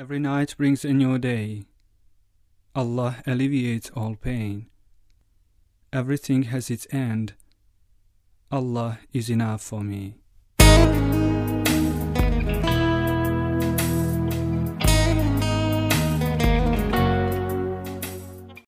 Every night brings a new day. Allah alleviates all pain. Everything has its end. Allah is enough for me.